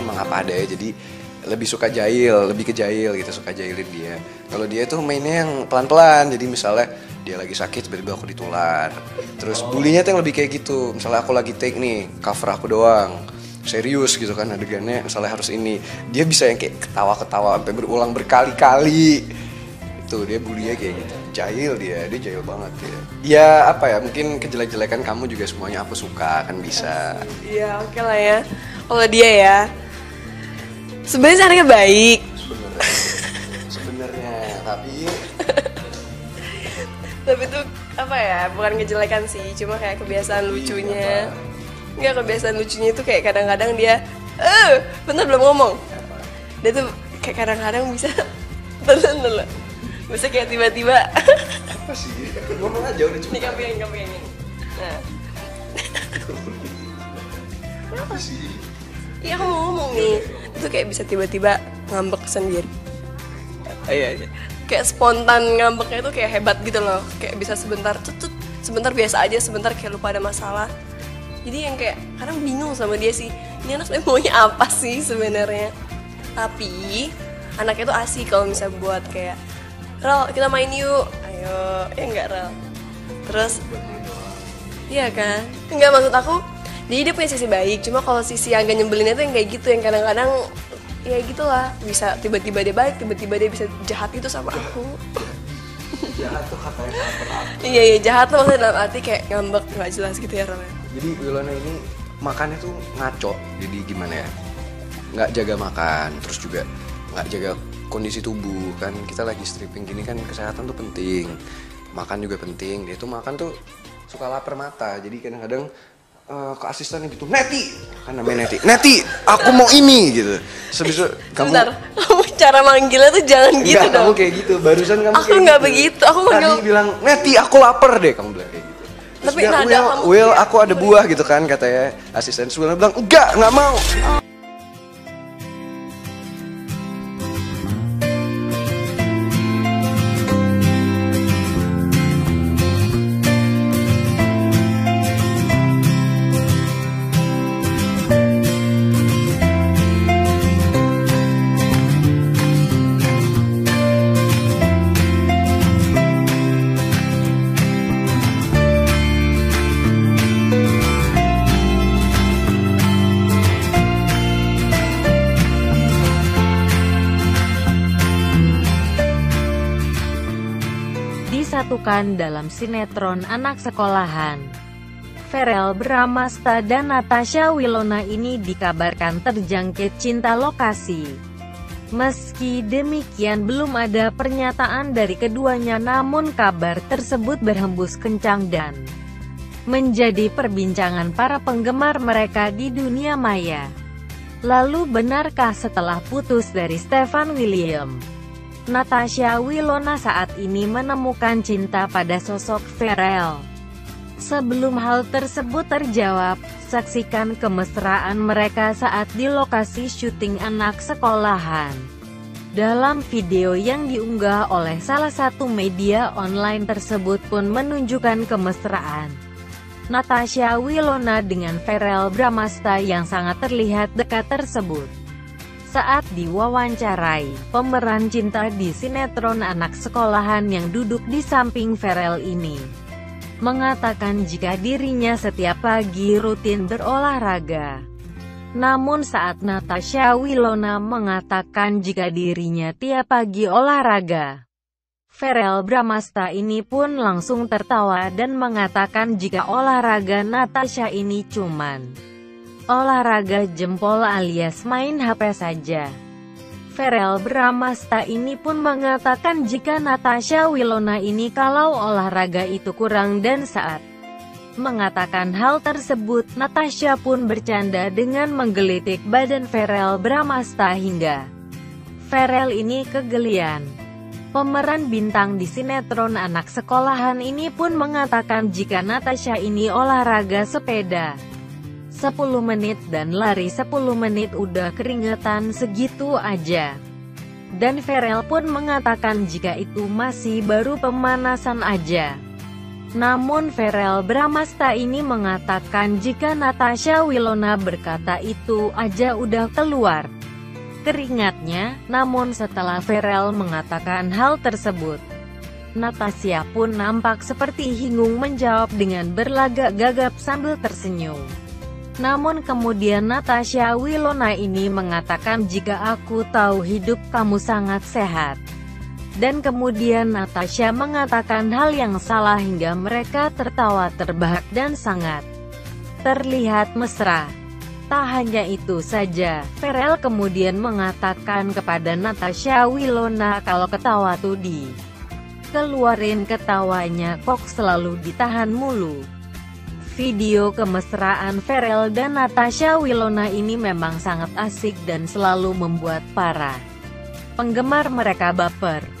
orangnya emang apa ada ya jadi lebih suka jahil lebih ke jahil gitu suka jahilin dia. Kalau dia tuh mainnya yang pelan pelan jadi misalnya dia lagi sakit tiba-tiba aku ditular. Terus bulinya tuh yang lebih kayak gitu. Misalnya aku lagi take nih cover aku doang. Serius gitu kan adegannya misalnya harus ini. Dia bisa yang kayak ketawa-ketawa sampai berulang berkali-kali. Itu dia bulinya kayak gitu. Jahil dia dia jahil banget dia. Ya apa ya mungkin kejelek-jelekan kamu juga semuanya aku suka kan bisa. Iya oke lah ya. Kalau dia ya, sebenarnya anaknya baik. sebenarnya tapi Tapi tuh apa ya? Bukan ngejelekan sih, cuma kayak kebiasaan lucunya. Enggak kebiasaan lucunya itu kayak kadang-kadang dia, eh, bentar belum ngomong. Dia tuh kayak kadang-kadang bisa, bentar dulu. Bisa kayak tiba-tiba, apa sih ngomong aja udah cukup nih kamu pegangin, kamu pegangin. Nah, apa sih iya aku mau ngomong nih. Itu kayak bisa tiba-tiba ngambek sendiri. Iya, iya. Kayak spontan ngambeknya itu kayak hebat gitu loh. Kayak bisa sebentar tutut, sebentar biasa aja, sebentar kayak lupa ada masalah. Jadi yang kayak kadang bingung sama dia sih. Ini anak sebenarnya maunya apa sih sebenarnya? Tapi anaknya tuh asik kalau misalnya buat kayak Rel, kita main yuk. Ayo, ya enggak Rel. Terus Iya kan? Enggak maksud aku. Jadi dia punya sisi baik, cuma kalau sisi yang agak nyebelinnya tuh yang kayak gitu yang kadang-kadang ya gitulah. Bisa tiba-tiba dia baik, tiba-tiba dia bisa jahat itu sama aku. jahat tuh katanya sangat berat iya iya jahat tuh maksudnya dalam arti kayak ngambek nggak jelas gitu ya Ron. jadi Wilona ini makannya tuh ngaco. Jadi gimana ya? Nggak jaga makan terus juga nggak jaga kondisi tubuh. Kan kita lagi stripping gini kan kesehatan tuh penting. Makan juga penting. Dia tuh makan tuh suka lapar mata. Jadi kadang-kadang eh, ke asistennya gitu Neti! Kan namanya Neti. Neti aku mau ini gitu. Sebisa kamu Sebentar, kamu cara manggilnya tuh jangan gitu Enggak, kamu dong. kayak gitu. Barusan kamu Aku nggak gitu. begitu, aku tadi manggil- bilang Neti aku lapar deh kamu bilang kayak gitu. Terus Tapi bilang, Will, kamu Will aku ada buah gitu kan katanya. Asisten Will bilang enggak nggak mau disatukan dalam sinetron anak sekolahan. Ferel Bramasta dan Natasha Wilona ini dikabarkan terjangkit cinta lokasi. Meski demikian belum ada pernyataan dari keduanya namun kabar tersebut berhembus kencang dan menjadi perbincangan para penggemar mereka di dunia maya. Lalu benarkah setelah putus dari Stefan William? Natasha Wilona saat ini menemukan cinta pada sosok Ferel. Sebelum hal tersebut terjawab, saksikan kemesraan mereka saat di lokasi syuting anak sekolahan. Dalam video yang diunggah oleh salah satu media online tersebut pun menunjukkan kemesraan. Natasha Wilona dengan Ferel Bramasta yang sangat terlihat dekat tersebut. Saat diwawancarai, pemeran cinta di sinetron anak sekolahan yang duduk di samping Ferel ini mengatakan jika dirinya setiap pagi rutin berolahraga. Namun saat Natasha Wilona mengatakan jika dirinya tiap pagi olahraga, Ferel Bramasta ini pun langsung tertawa dan mengatakan jika olahraga Natasha ini cuman olahraga jempol alias main HP saja. Ferel Bramasta ini pun mengatakan jika Natasha Wilona ini kalau olahraga itu kurang dan saat mengatakan hal tersebut, Natasha pun bercanda dengan menggelitik badan Ferel Bramasta hingga Ferel ini kegelian. Pemeran bintang di sinetron anak sekolahan ini pun mengatakan jika Natasha ini olahraga sepeda 10 menit dan lari 10 menit udah keringetan segitu aja. Dan Ferel pun mengatakan jika itu masih baru pemanasan aja. Namun Ferel Bramasta ini mengatakan jika Natasha Wilona berkata itu aja udah keluar keringatnya, namun setelah Ferel mengatakan hal tersebut, Natasha pun nampak seperti hingung menjawab dengan berlagak gagap sambil tersenyum. Namun kemudian Natasha Wilona ini mengatakan jika aku tahu hidup kamu sangat sehat. Dan kemudian Natasha mengatakan hal yang salah hingga mereka tertawa terbahak dan sangat terlihat mesra. Tak hanya itu saja, Ferel kemudian mengatakan kepada Natasha Wilona kalau ketawa tuh di keluarin ketawanya kok selalu ditahan mulu. Video kemesraan Ferel dan Natasha Wilona ini memang sangat asik dan selalu membuat para penggemar mereka baper.